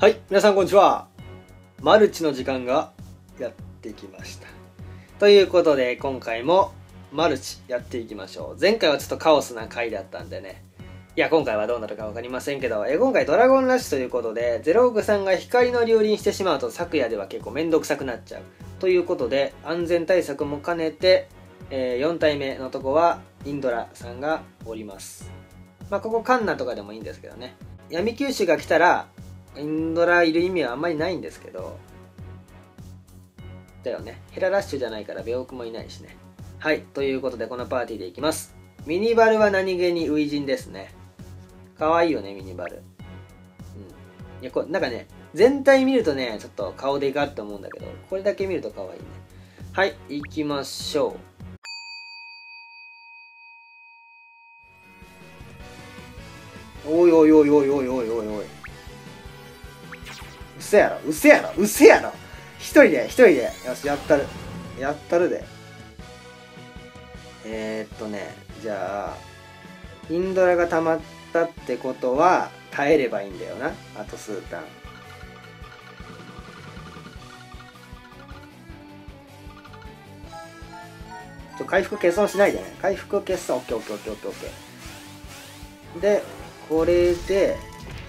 はい、皆さんこんにちは。マルチの時間がやってきました。ということで、今回もマルチやっていきましょう。前回はちょっとカオスな回だったんでね。いや、今回はどうなるかわかりませんけど、え今回ドラゴンラッシュということで、ゼロオクさんが光の竜輪してしまうと昨夜では結構めんどくさくなっちゃう。ということで、安全対策も兼ねて、えー4体目のとこはインドラさんがおります。まあ、ここカンナとかでもいいんですけどね。闇九州が来たら、インドラいる意味はあんまりないんですけど、だよね。ヘララッシュじゃないからベオクもいないしね。はい、ということでこのパーティーでいきます。ミニバルは何気に初陣ですね。かわいいよね、ミニバル。うん。いや、こ、なんかね、全体見るとね、ちょっと顔でかって思うんだけど、これだけ見るとかわいいね。はい、行きましょう。おいおいおいおいおいおいおいおい。うせやろ、うせやろ、うせやろ。一人で、一人で。よし、やったる。やったるで。えー、っとね、じゃあ、インドラが溜まったってことは、耐えればいいんだよな。あと数ターン。ちょ回復欠損しないでね。回復欠損、オッケーオッケーオッケーオッケーオッケー。で、これで、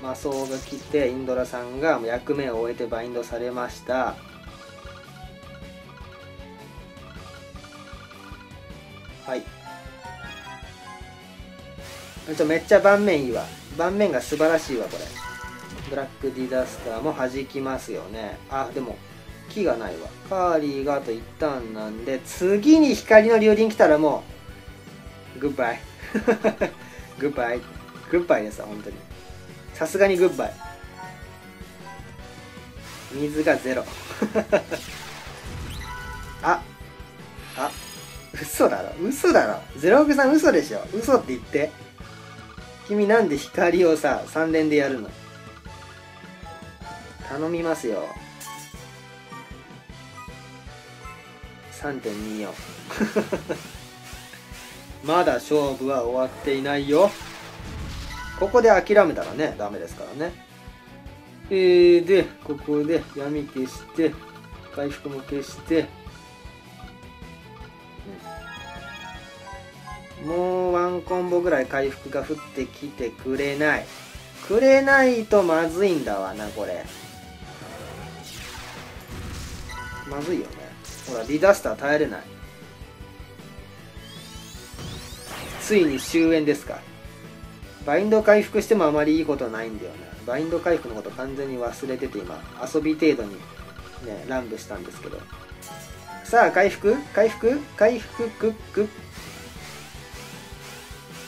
魔装が来て、インドラさんが役目を終えてバインドされました。はい。ちょめっちゃ盤面いいわ。盤面が素晴らしいわ、これ。ブラックディザスターも弾きますよね。あ、でも、木がないわ。カーリーがあと一ターンなんで、次に光の竜輪来たらもう、グッバイ。グッバイ。グッバイですわ、本当に。さすがにグッバイ。水がゼロ。あ、あ、嘘だろ、嘘だろ。ゼログさん嘘でしょ。嘘って言って。君なんで光をさ、3連でやるの？頼みますよ。3.24 まだ勝負は終わっていないよここで諦めたらねダメですからね。えー、でここで闇消して回復も消して、もうワンコンボぐらい回復が降ってきてくれない。くれないとまずいんだわなこれ。まずいよね。ほらリダスター耐えれない。ついに終焉ですかバインド回復してもあまりいいことはないんだよね。バインド回復のこと完全に忘れてて今遊び程度にね乱舞したんですけど。さあ回復？回復？回復クック？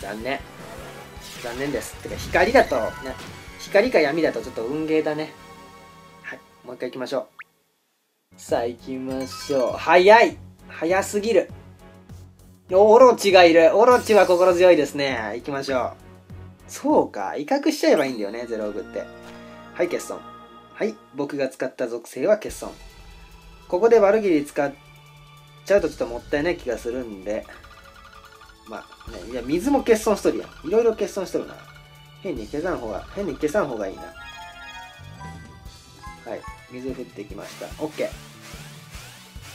残念。残念です。てか光だとね光か闇だとちょっと運ゲーだね。はいもう一回行きましょう。さあ行きましょう。早い！早すぎる。オロチがいる。オロチは心強いですね。行きましょう。そうか威嚇しちゃえばいいんだよねゼログって。はい欠損。はい僕が使った属性は欠損。ここで悪ギリ使っちゃうとちょっともったいない気がするんで。まあねいや水も欠損しとるやん。いろいろ欠損しとるな。変に消さん方が変に消さん方がいいな。はい水降ってきました。OK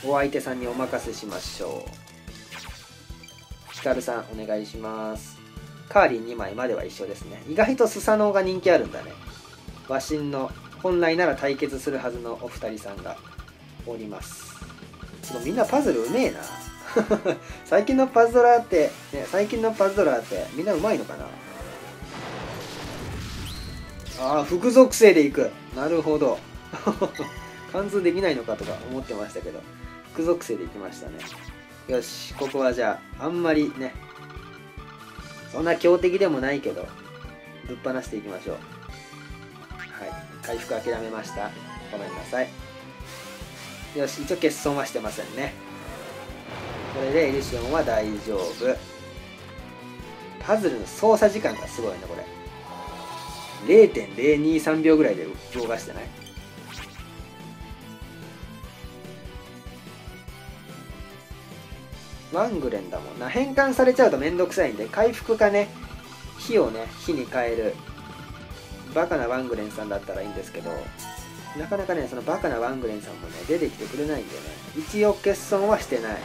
お相手さんにお任せしましょう。ヒカルさんお願いします。カーリー2枚までは一緒ですね。意外とスサノオが人気あるんだね。和神の本来なら対決するはずのお二人さんがおります。すごいみんなパズルうめえな。最近のパズドラーって、ね、最近のパズドラーってみんなうまいのかな？ああ副属性でいく。なるほど。貫通できないのかとか思ってましたけど。副属性でいきましたね。よしここはじゃああんまりねそんな強敵でもないけどぶっ放していきましょう。はい。回復諦めました。ごめんなさい。よし一応欠損はしてませんね。これでエリシオンは大丈夫。パズルの操作時間がすごいねこれ。0.023秒ぐらいで動かしてない？ワングレンだもんな。変換されちゃうとめんどくさいんで回復かね火をね火に変えるバカなワングレンさんだったらいいんですけどなかなかねそのバカなワングレンさんもね出てきてくれないんでね。一応欠損はしてない。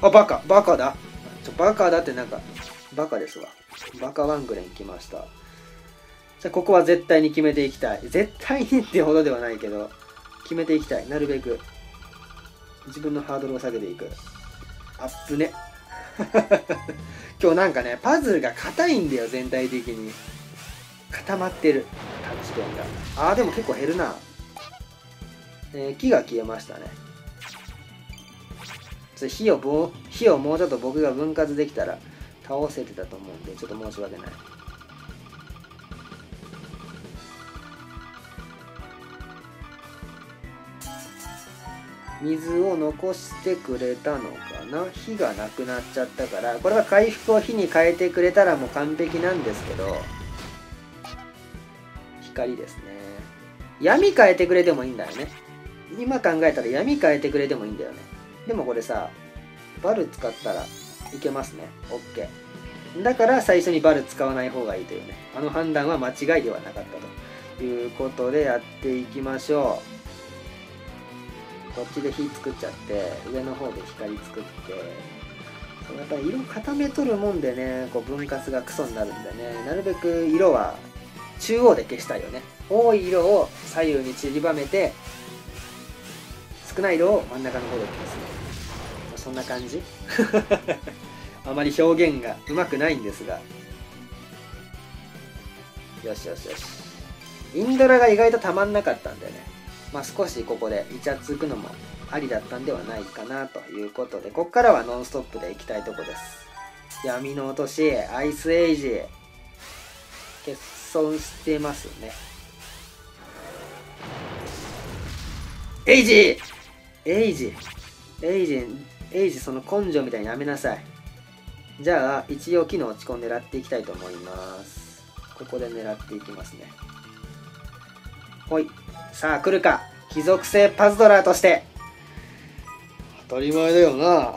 あバカバカだ。ちょバカだってなんかバカですわ。バカワングレン来ました。じゃここは絶対に決めていきたい。絶対にってほどではないけど決めていきたい。なるべく。自分のハードルを下げていく。アップね。今日なんかねパズルが硬いんだよ全体的に。固まってる。タッチペンが。あーでも結構減るな、えー、木が消えましたね。火を火をもうちょっと僕が分割できたら倒せてたと思うんでちょっと申し訳ない。水を残してくれたのかな？火がなくなっちゃったから。これは回復を火に変えてくれたらもう完璧なんですけど。光ですね。闇変えてくれてもいいんだよね。今考えたら闇変えてくれてもいいんだよね。でもこれさバル使ったらいけますね。OK だから最初にバル使わない方がいいというね。あの判断は間違いではなかったということでやっていきましょう。こっちで火作っちゃって上の方で光作ってやっぱり色固めとるもんでねこう分割がクソになるんでねなるべく色は中央で消したいよね。多い色を左右に散りばめて少ない色を真ん中の方で消す。そんな感じ。あまり表現がうまくないんですが。よしよしよし。インドラが意外とたまんなかったんでね。まあ、少しここでイチャつくのもありだったんではないかなということでここからはノンストップでいきたいとこです。闇の落としアイスエイジ欠損してますね。エイジエイジエイジエイジその根性みたいにやめなさい。じゃあ一応機能落ち込んで狙っていきたいと思います。ここで狙っていきますね。ほい。さあ来るか？貴族性パズドラーとして。当たり前だよな。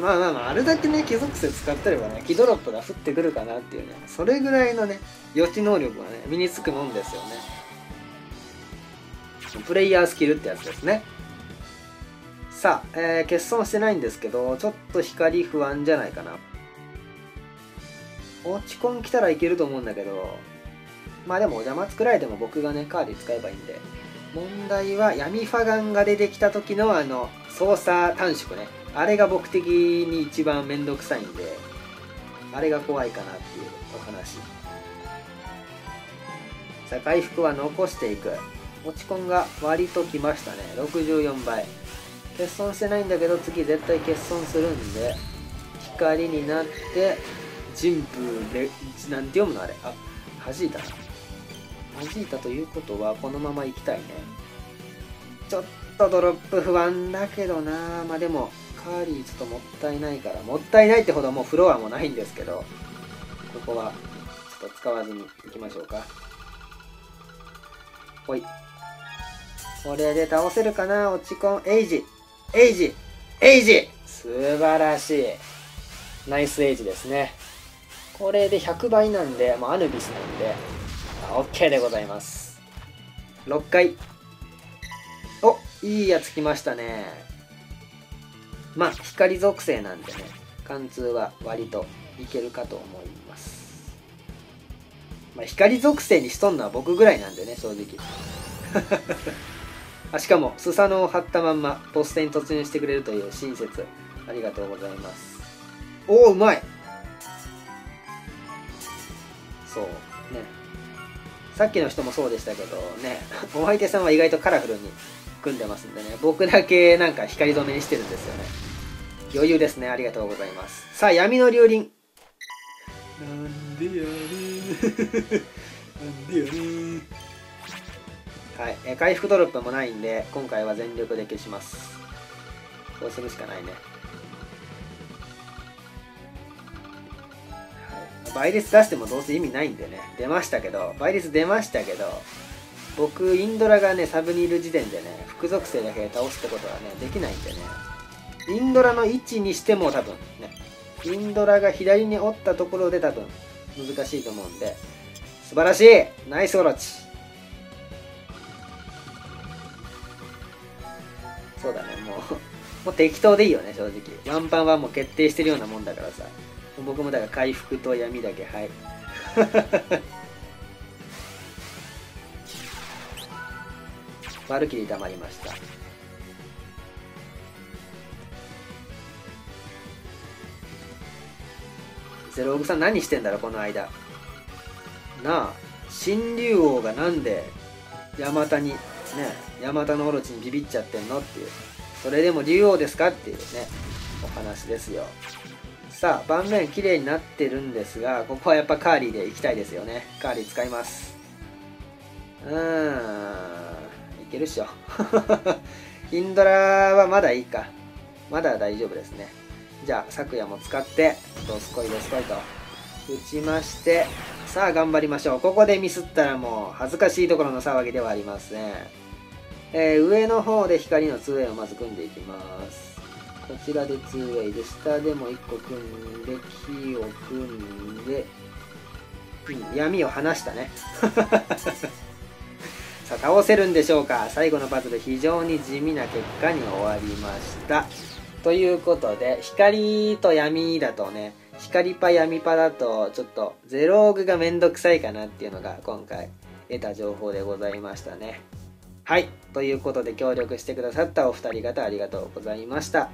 まあまあまああれだけね貴族性使ってればね気ドロップが降ってくるかなっていうね。それぐらいのね予知能力がね身につくもんですよね。プレイヤースキルってやつですね。さあ、えー、欠損してないんですけどちょっと光不安じゃないかな落ち込ん来たらいけると思うんだけど、まあでもお邪魔作られても僕がね、カーディ使えばいいんで。問題は闇ファガンが出てきた時のあの、操作短縮ね。あれが僕的に一番めんどくさいんで、あれが怖いかなっていうお話。さあ、回復は残していく。落ち込んが割ときましたね。64倍。欠損してないんだけど、次絶対欠損するんで、光になって、人風レなんて読むのあれ？あ弾いた？な弾いたということはこのまま行きたいね。ちょっとドロップ不安だけどな。まあでもカーリーちょっともったいないからもったいないってほどもうフロアもないんですけどここはちょっと使わずに行きましょうか。ほい。これで倒せるかな？落ち込んエイジ。エイジ。エイジ。素晴らしい。ナイスエイジですね。これで100倍なんで、まあ、アヌビスなんで、OK でございます。6回。おいいやつ来ましたね。まあ、光属性なんでね、貫通は割といけるかと思います。まあ、光属性にしとんのは僕ぐらいなんでね、正直。あしかも、スサノを貼ったまんま、ポストに突入してくれるという親切、ありがとうございます。おお、うまいそうね。さっきの人もそうでしたけどね。お相手さんは意外とカラフルに組んでますんでね。僕だけなんか光止めにしてるんですよね。余裕ですね。ありがとうございます。さあ闇の竜輪なんでやねなんでやねはい、え回復ドロップもないんで今回は全力で消します。そうするしかないね倍率出してもどうせ意味ないんでね。出ましたけど倍率出ましたけど僕インドラがねサブにいる時点でね副属性だけ倒すってことはねできないんでね。インドラの位置にしても多分ねインドラが左に折ったところで多分難しいと思うんで。素晴らしい!ナイスオロチそうだねもう もう適当でいいよね正直。ワンパンはもう決定してるようなもんだからさ。僕もだから回復と闇だけはい。バルキリー溜まりました。ゼロオグさん何してんだろこの間。なあ新竜王がなんでヤマタにねヤマタのオロチにビビっちゃってんのっていう。それでも竜王ですかっていうねお話ですよ。さあ盤面綺麗になってるんですがここはやっぱカーリーでいきたいですよね。カーリー使います。うーん。いけるっしょ。インドラはまだいいか。まだ大丈夫ですね。じゃあ昨夜も使ってどすこいどすこいと。打ちましてさあ頑張りましょう。ここでミスったらもう恥ずかしいところの騒ぎではありません、えー、上の方で光の 2A をまず組んでいきます。こちらで 2way で下でも1個組んで木を組んで、闇を離したね。さあ倒せるんでしょうか。最後のパズル非常に地味な結果に終わりました。ということで光と闇だとね光パ闇パだとちょっとゼロオグがめんどくさいかなっていうのが今回得た情報でございましたね。はい。ということで協力してくださったお二人方ありがとうございました。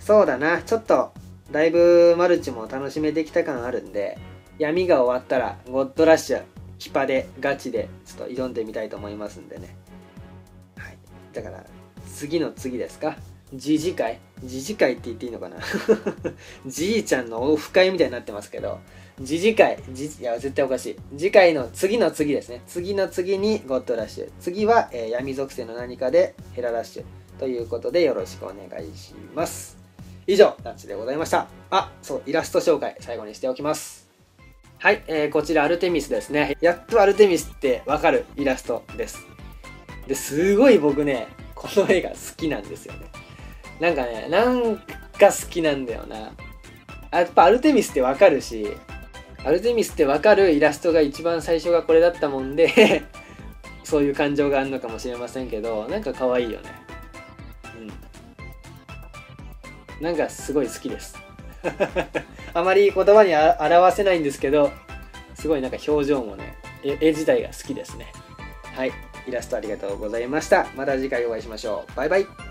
そうだなちょっとだいぶマルチも楽しめてきた感あるんで闇が終わったらゴッドラッシュキパでガチでちょっと挑んでみたいと思いますんでねはいだから次の次ですか？じじ会じじ会って言っていいのかな？じいちゃんのオフ会みたいになってますけど、じじ会、いや、絶対おかしい。次回の次の次ですね。次の次にゴッドラッシュ。次は、えー、闇属性の何かでヘララッシュ。ということでよろしくお願いします。以上、ランチでございました。あ、そう、イラスト紹介、最後にしておきます。はい、えー、こちらアルテミスですね。やっとアルテミスってわかるイラストです。で、すごい僕ね、この絵が好きなんですよね。なんかね、なんか好きなんだよな。やっぱアルテミスってわかるし、アルテミスってわかるイラストが一番最初がこれだったもんで そういう感情があるのかもしれませんけど、なんか可愛いよね。うん。なんかすごい好きです。あまり言葉に表せないんですけど、すごいなんか表情もね、絵自体が好きですね。はい。イラストありがとうございました。また次回お会いしましょう。バイバイ。